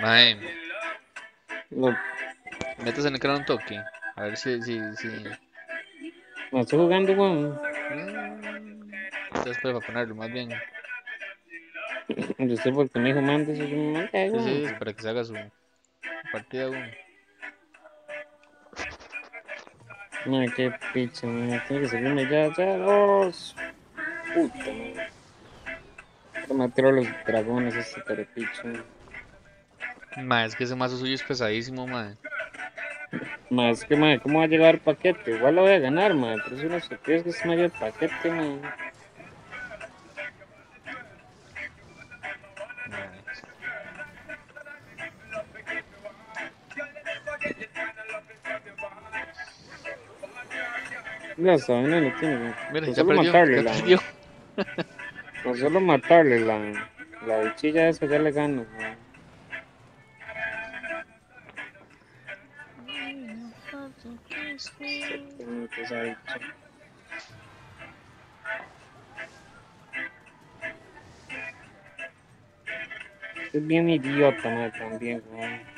Mae, Lo, métase en el canal un toque. A ver si, si, si. me estoy jugando, weón. Mm, Entonces, para ponerlo más bien. Yo sé porque mi hijo manda eso, yo me manda, Sí, sí, para que se haga su partida, weón. Ay, qué picha, man. Tiene que salirme ya, ya, dos. Puta, man. Mató a los dragones este carepicho. Mae, es que ese mazo suyo es pesadísimo, mae. Más que, man, ¿cómo va a llegar el paquete? Igual lo voy a ganar, man. Pero es una estupidez que se me haya el paquete, man. Mae. Ya saben, no lo tiene. Mira, Con ya perdió, matarle ya la, perdió. Con solo matarle la, la bichilla esa ya le gano, man. Es bien idiota, man, también, man.